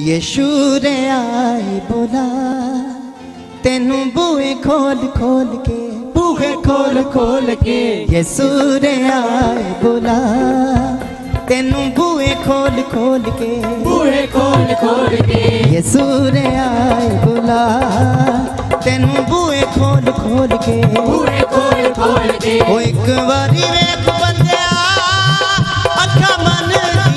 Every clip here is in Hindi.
ਯੇਸ਼ੂ ਰੇ ਆਏ ਬੁਲਾ ਤੈਨੂੰ ਬੂਏ ਖੋਲ ਖੋਲ ਕੇ ਬੂਹੇ ਖੋਲ ਖੋਲ ਕੇ ਯੇਸੂ ਰੇ ਆਏ ਬੁਲਾ ਤੈਨੂੰ ਬੂਏ ਖੋਲ ਖੋਲ ਕੇ ਬੂਹੇ ਖੋਲ ਖੋਲ ਕੇ ਯੇਸੂ ਰੇ ਆਏ ਬੁਲਾ ਤੈਨੂੰ ਬੂਏ ਖੋਲ ਖੋਲ ਕੇ ਬੂਹੇ ਖੋਲ ਖੋਲ ਕੇ ਓ ਇੱਕ ਵਾਰੀ ਵੇਖ ਬੰਦਿਆ ਅੱਖਾਂ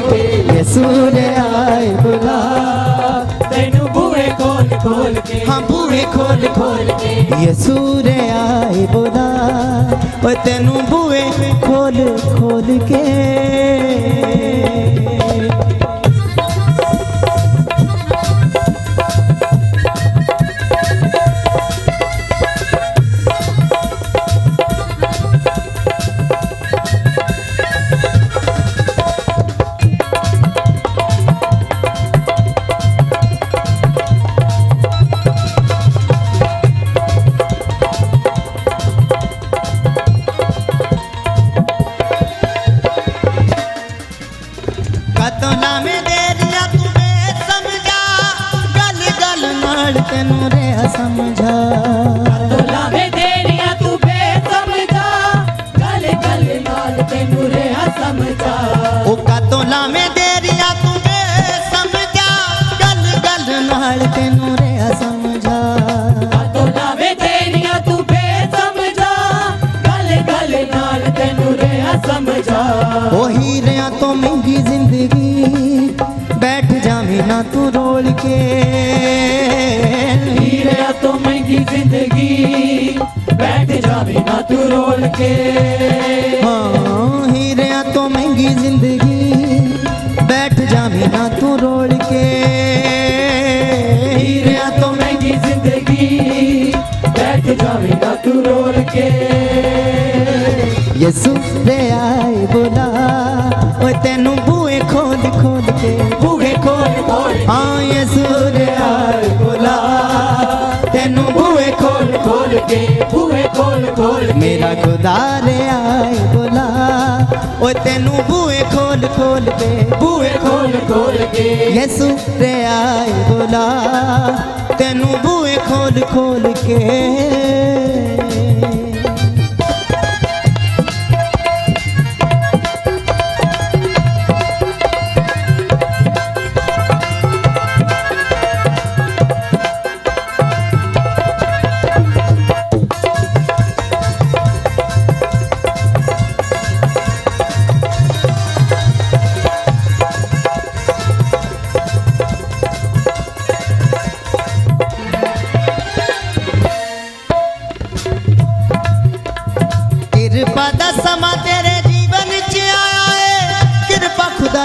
ਖੋਲ ਕੇ ਯਿਸੂ ਰੇ ਆਏ ਬੁਲਾ। ਤੈਨੂੰ ਬੂਹੇ ਖੋਲ ਖੋਲ ਕੇ। ਹਾਂ ਬੂਏ ਖੋਲ ਖੋਲ ਕੇ। ਯਿਸੂ ਰੇ ਆਏ ਬੁਲਾ। ਓਏ ਤੈਨੂੰ ਬੂਏ ਖੋਲ ਖੋਲ ਕੇ। मैनू रे समझा। ओ का तो लामे ना तू रोल के। जी तो महँगी ज़िंदगी बैठ जा ना तू रोल के। हाँ हीरे तो महँगी ज़िंदगी बैठ जावे ना तू रोल के। हीरे तो महँगी ज़िंदगी बैठ जावे तू रोल के। ਤੈਨੂੰ ਬੂਏ ਖੋਲ ਖੋਲ ਕੇ ਬੂਹੇ ਖੋਲ ਖੋਲ ਮੇਰਾ ਖੁਦਾ ਰੇ ਆਏ ਬੁਲਾ ਓਏ ਤੈਨੂੰ ਬੂਏ ਖੋਲ ਖੋਲ ਕੇ। ਬੂਹੇ ਖੋਲ ਖੋਲ ਕੇ। ਯਿਸੂ ਰੇ ਆਏ ਬੁਲਾ ਤੈਨੂੰ ਬੂਏ ਖੋਲ ਖੋਲ ਕੇ।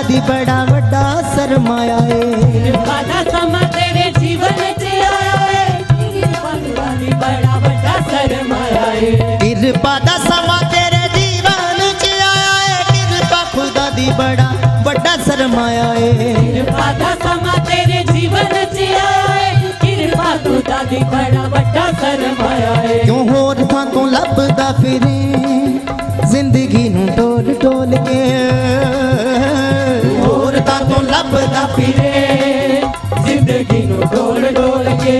दी बड़ा वड्डा सरमाया है। खादा समा तेरे जीवन कृपा खुदा बड़ा वड्डा समा तेरे जीवन च आया है। कृपा खुदा दी बड़ा वड्डा सरमाया है। कृपा दा समा तेरे जीवन च आया है। कृपा खुदा दी बड़ा वड्डा सरमाया है। क्यों होर था तू लभदा फिरे? ज़िंदगी नु टोल डोल के ਥਾਂ ਤੋਂ ਲੱਭਦਾ ਫਿਰੇ ਜ਼ਿੰਦਗੀ ਨੂੰ ਡੋਲ ਡੋਲ ਕੇ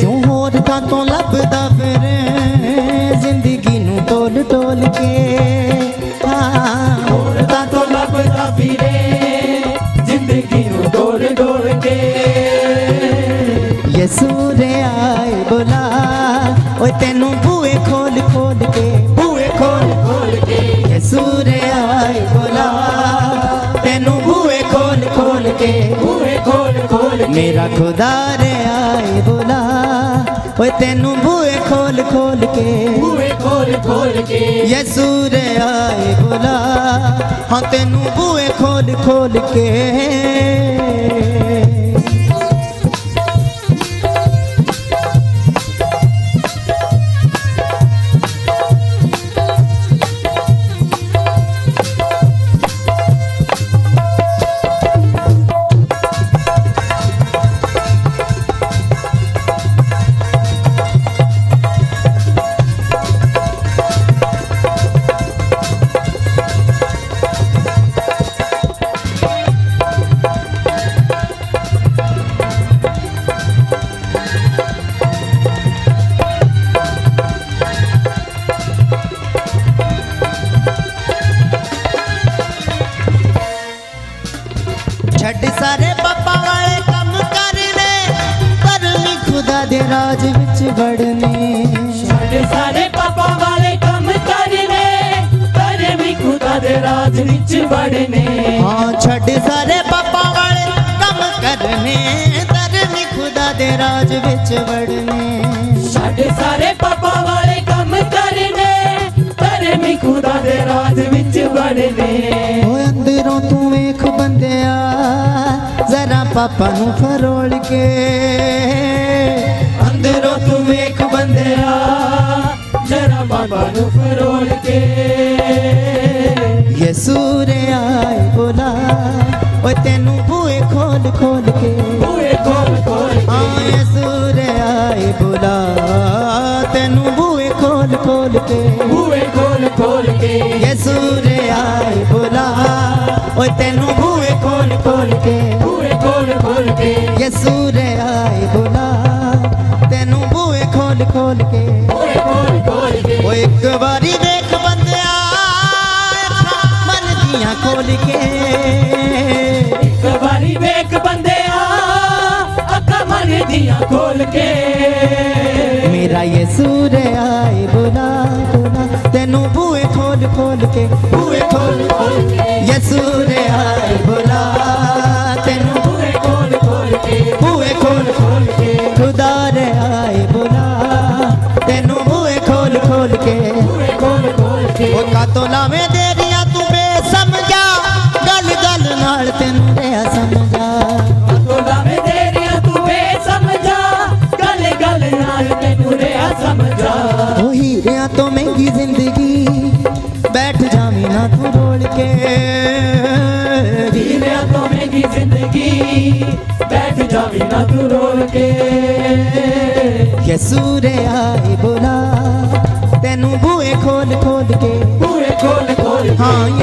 ਕਿਉਂ ਹੋਰ ਥਾਂ ਤੋਂ ਲੱਭਦਾ ਫਿਰੇ ਜ਼ਿੰਦਗੀ ਨੂੰ ਟੋਲ ਟੋਲ ਕੇ ਹਾਂ ਹੋਰ ਥਾਂ ਤੋਂ ਲੱਭਦਾ ਫਿਰੇ ਜ਼ਿੰਦਗੀ ਨੂੰ ਡੋਲ ਡੋਲ ਕੇ ਯਿਸੂ ਰੇ ਆਏ ਬੁਲਾ ਓਏ ਤੈਨੂੰ ਬੂਏ ਖੋਲ ਖੋਲ ਕੇ ਮੇਰਾ ਖੁਦਾ ਰੇ ਆਏ ਬੁਲਾ। ਓਏ ਤੈਨੂੰ ਬੂਏ ਖੋਲ ਖੋਲ ਕੇ। ਬੂਏ ਖੋਲ ਖੋਲ ਕੇ। ਯਸੂ ਰੇ ਆਏ ਬੁਲਾ। ਹਾਂ ਤੈਨੂੰ ਬੂਏ ਖੋਲ ਖੋਲ ਕੇ। ਰਾਜ ਵਿੱਚ ਵੜਨੇ ਸਾਡੇ ਸਾਰੇ ਪਾਪਾ ਵਾਲੇ ਕੰਮ ਕਰਨੇ ਪਰ ਵੀ ਖੁਦਾ ਦੇ ਰਾਜ ਵਿੱਚ ਵੜਨੇ ਹਾਂ ਛੱਡ ਸਾਰੇ ਪਾਪਾ ਵਾਲੇ ਕੰਮ ਕਰਨੇ ਧਰਮੀ ਖੁਦਾ ਦੇ ਰਾਜ ਵਿੱਚ ਵੜਨੇ ਸਾਡੇ ਸਾਰੇ ਪਾਪਾ ਵਾਲੇ ਕੰਮ ਕਰਨੇ ਪਰ ਵੀ ਖੁਦਾ ਦੇ ਰਾਜ ਵਿੱਚ ਵੜਨੇ ਓਏ ਅੰਦਰੋਂ ਤੂੰ ਵੇਖ ਬੰਦਿਆ ਜ਼ਰਾ ਪਾਪਾ ਨੂੰ ਫਰੋਲ ਕੇ अंदरों तुम एक बंदया जरा बाबा नु फरोल के। ये सूरे आए बोला ओ तेनू बुए खोल खोल के। बुए खोल खोल हाँ ये सूरे आए बोला तेनू बूए खोल खोल के। बुए खोल खोल के। ये सूरे आए बोला ओ तेनू बूए खोल खोल के। बुए खोल खोल के। ये सूरे आए बोला। अच्छा, खोल के। एक बारी देख बंद मन दिया खोल के। एक बारी अच्छा, देख बंदे मन दिया खोल के। मेरा ये सूर आए बुला बुला तेनू बुए खोल खोल के बुए खोल खोल ये सूर आए ਕੇ ਉਹ ਕਾਤੋਂ ਲਾਵੇਂ ਦੇਰੀਆਂ ਤੂੰ ਬੇਸਮਝਾ ਗੱਲ ਗੱਲ ਨਾਲ ਤੈਨੂੰ ਰਿਆ ਸਮਝਾ ਤੋਲਾ ਮੇ ਤੇਰੀਆਂ ਤੂੰ ਬੇ ਸਮਝਾ ਗੱਲ ਗੱਲ ਨਾਲ ਤੈਨੂੰ ਰਿਆ ਸਮਝਾ ਉਹ ਹੀਰਿਆਂ ਤੋਂ ਮਹਿੰਗੀ ਜ਼ਿੰਦਗੀ ਬੈਠ ਜਾਵੀਂ ਨਾ ਤੂੰ ਰੋਲ ਕੇ ਜੀਵਿਆ ਤੋਂ ਮਹਿੰਗੀ ਜ਼ਿੰਦਗੀ ਬੈਠ ਜਾਵੀ ਨਾ ਤੂੰ ਰੋਲ ਕੇ ਯਸੂ ਰੇ ਆਏ ਬੋਲਾ ਤੈਨੂੰ ਬੂਏ ਖੋਲ ਖੋਲ ਕੇ खोल खोल हाँ